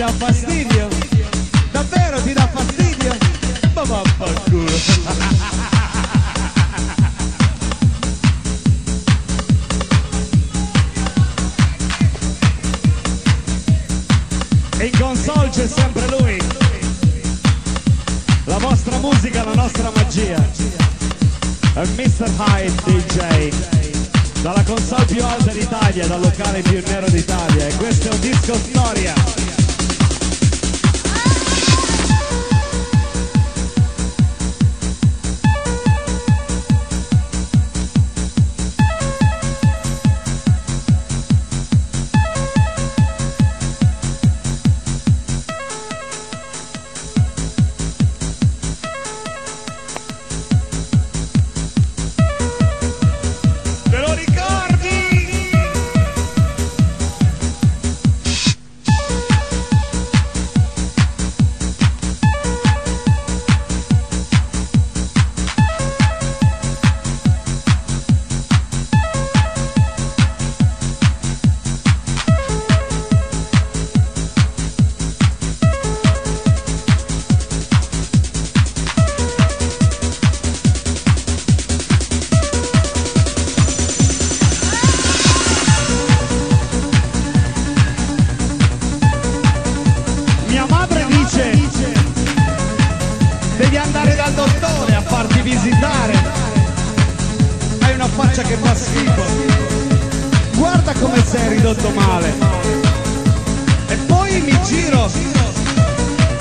dà fastidio? Davvero ti dà fastidio? Ma vaffanculo. In console c'è sempre lui. La vostra musica, la nostra magia. È Mr. Hyde DJ. Dalla console più alta d'Italia, dal locale più nero d'Italia. E questo è un disco storia.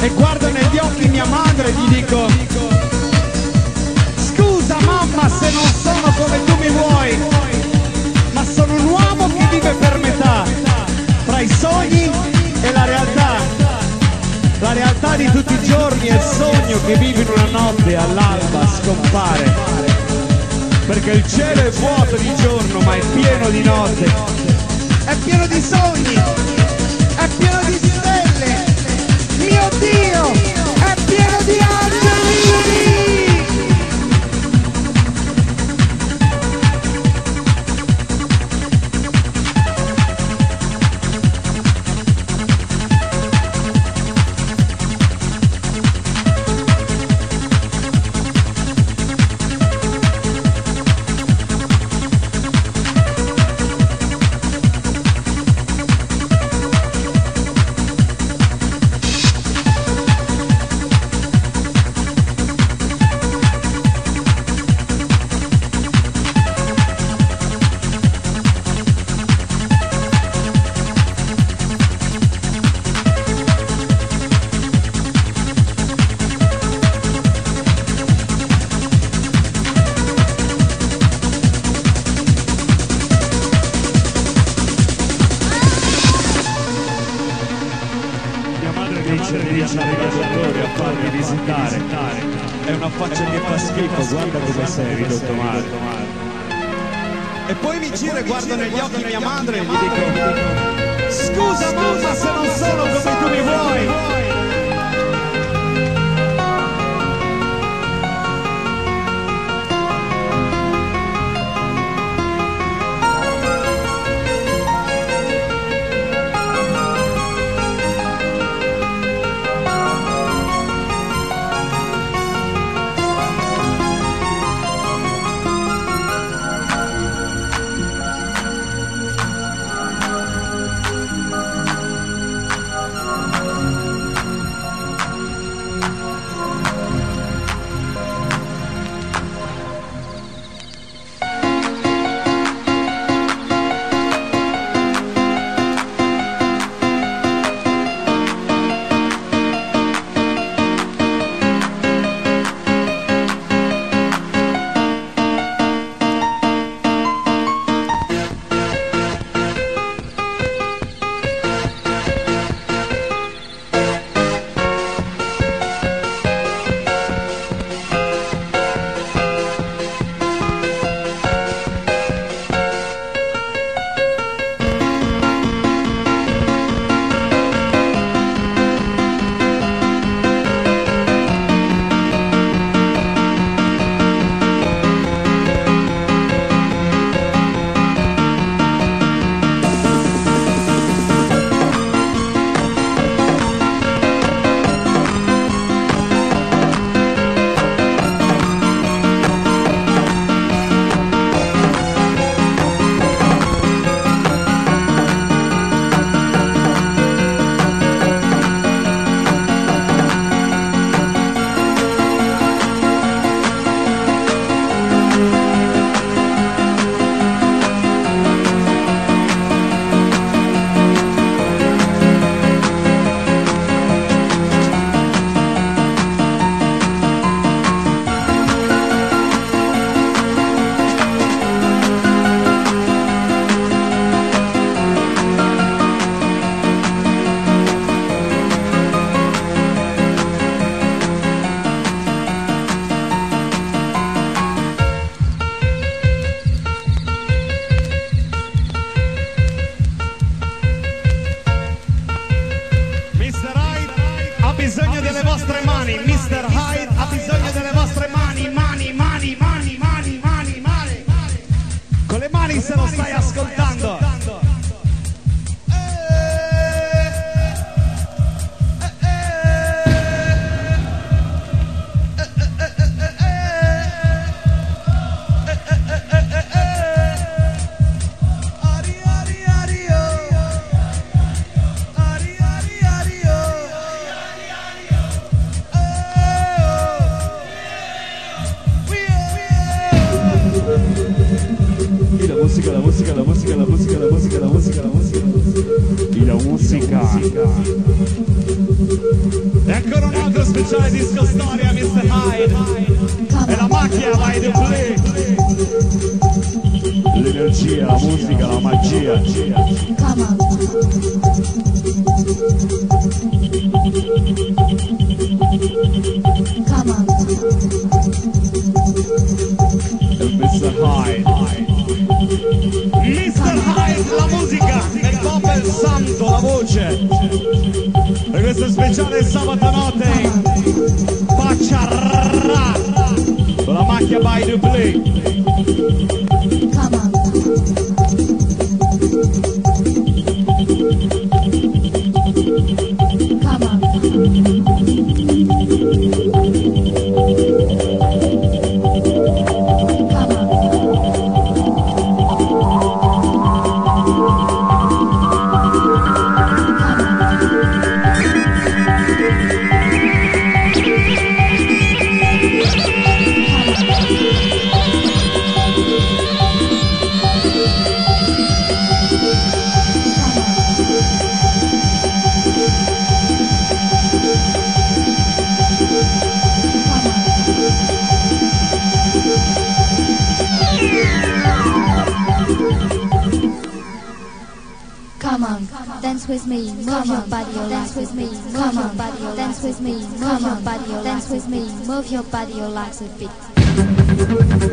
E guardo negli occhi mia madre e gli dico Scusa mamma se non sono come tu mi vuoi, ma sono un uomo che vive per metà, tra i sogni e la realtà. La realtà di tutti i giorni è il sogno che vivi in una notte all'alba scompare. Perché il cielo è vuoto di giorno ma è pieno di notte. È pieno di sogni, è pieno di. deal. Dice devi andare dal dottore a farmi visitare. È una faccia che fa schifo, guarda come sei ridotto male. E poi mi giro e guardo negli occhi mia madre e gli dico Scusa mamma se non sono come tu mi vuoi. Un altro speciale disco storia, Mr. Hyde. E la macchina vai the play. L'energia, la musica, la magia. Come on. Come on. Mr. Hyde. Mr. Hyde, la musica. E Bob il santo, la voce. E questo è speciale sabato notte. Faccia ra. Con la macchia by the play. Dance with me, move your body, dance with me, move your body, dance with me, move your body, dance with me, move your body, your legs a bit.